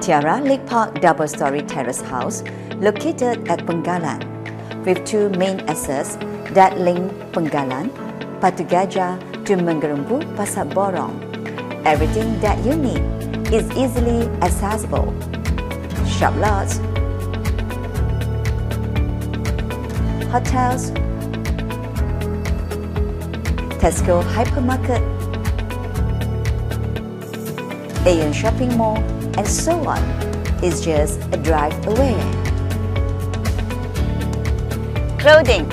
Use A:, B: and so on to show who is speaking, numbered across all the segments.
A: Tiara Lake Park double-story terrace house located at Penggalan with two main access that link Penggalan, Batu Gajah to Mengerumbu Pasar Borong. Everything that you need is easily accessible. Shop lots, hotels, Tesco hypermarket, Aeon shopping mall, and so on is just a drive away. Clothing,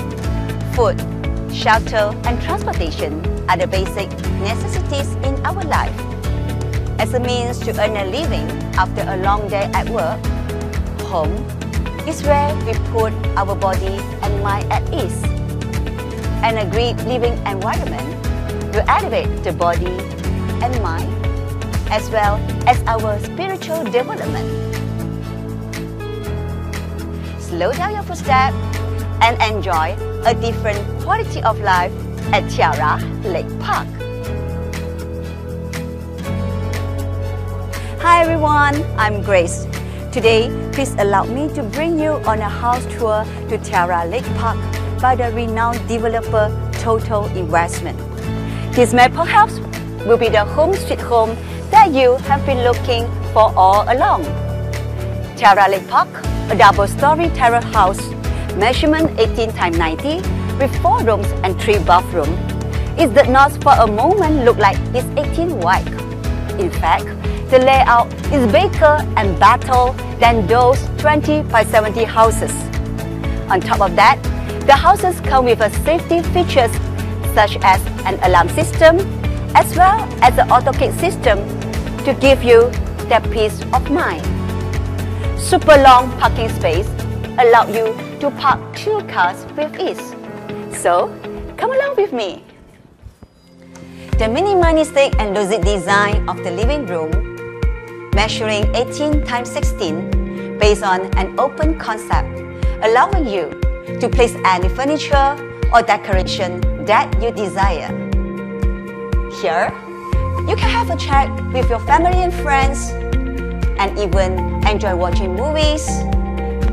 A: food, shelter, and transportation are the basic necessities in our life. As a means to earn a living after a long day at work, home is where we put our body and mind at ease. An agreed living environment will elevate the body and mind as well as our spiritual development. Slow down your footsteps and enjoy a different quality of life at Tiara Lake Park. Hi everyone, I'm Grace. Today, please allow me to bring you on a house tour to Tiara Lake Park by the renowned developer Total Investment. His Maple House will be the home sweet home that you have been looking for all along. Tiara Lake Park, a double-story terrace house, measurement 18 x 90 with 4 rooms and 3 bathrooms, it did not for a moment look like it's 18 wide. In fact, the layout is bigger and better than those 20 by 70 houses. On top of that, the houses come with a safety features such as an alarm system, as well as the AutoGate system to give you that peace of mind. Super long parking space allow you to park two cars with ease. So, come along with me. The mini-minimalistic and lucid design of the living room, measuring 18 x 16, based on an open concept, allowing you to place any furniture or decoration that you desire. Here, you can have a chat with your family and friends and even enjoy watching movies.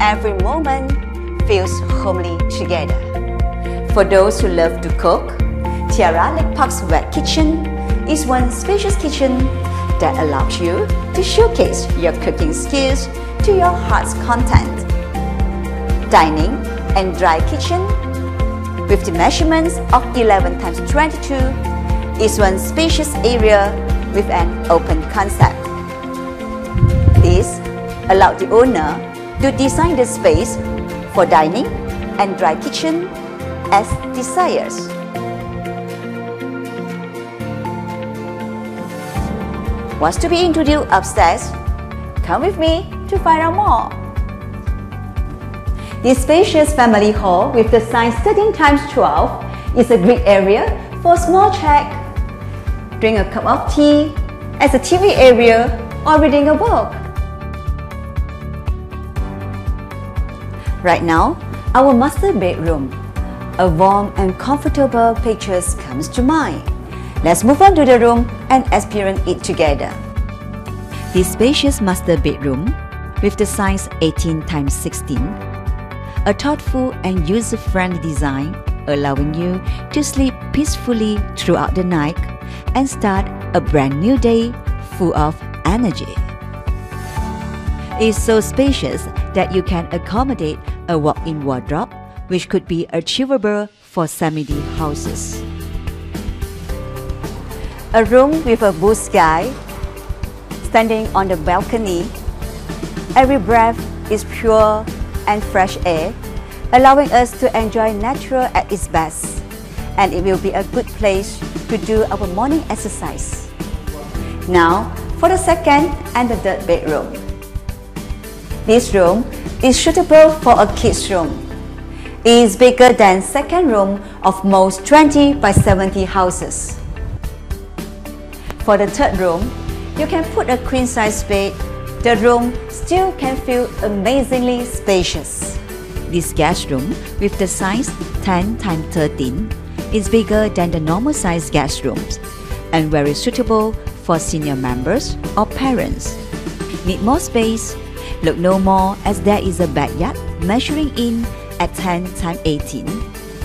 A: Every moment feels homely together. For those who love to cook, Tiara Lake Park's Wet Kitchen is one spacious kitchen that allows you to showcase your cooking skills to your heart's content. Dining and dry kitchen with the measurements of 11 times 22 is one spacious area with an open concept. This allowed the owner to design the space for dining and dry kitchen as desires. Wants to be introduced upstairs? Come with me to find out more. This spacious family hall with the size 13 times 12 is a great area for a small chat, drink a cup of tea, as a TV area, or reading a book. Right now, our master bedroom. A warm and comfortable pictures comes to mind. Let's move on to the room and experience it together. This spacious master bedroom with the size 18 x 16, a thoughtful and user-friendly design allowing you to sleep peacefully throughout the night and start a brand new day full of energy. It's so spacious that you can accommodate a walk-in wardrobe which could be achievable for semi houses. A room with a blue sky, standing on the balcony. Every breath is pure and fresh air, allowing us to enjoy nature at its best. And it will be a good place to do our morning exercise. Now, for the second and the third bedroom. This room is suitable for a kid's room. It is bigger than second room of most 20 by 70 houses. For the third room, you can put a queen size bed. The room still can feel amazingly spacious. This guest room with the size 10 x 13 is bigger than the normal size guest rooms and very suitable for senior members or parents. Need more space? Look no more as there is a backyard measuring in at 10 x 18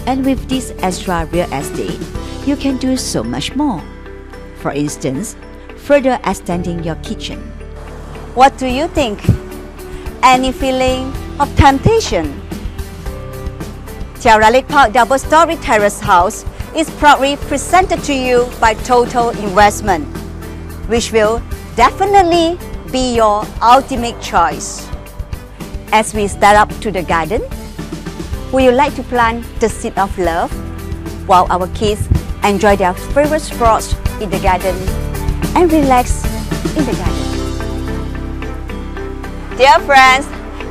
A: and with this extra real estate, you can do so much more. For instance, further extending your kitchen. What do you think? Any feeling of temptation? Tiara Lake Park Double Story Terrace House is proudly presented to you by Total Investment, which will definitely be your ultimate choice. As we step up to the garden, would you like to plant the seed of love while our kids enjoy their favorite sports in the garden and relax in the garden? Dear friends,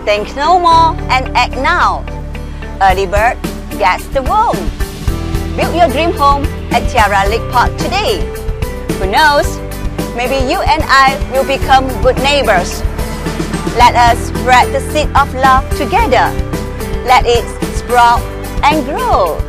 A: think no more and act now. Early bird gets the worm. Build your dream home at Tiara Lake Park today. Who knows? Maybe you and I will become good neighbors. Let us spread the seed of love together. Let it sprout and grow.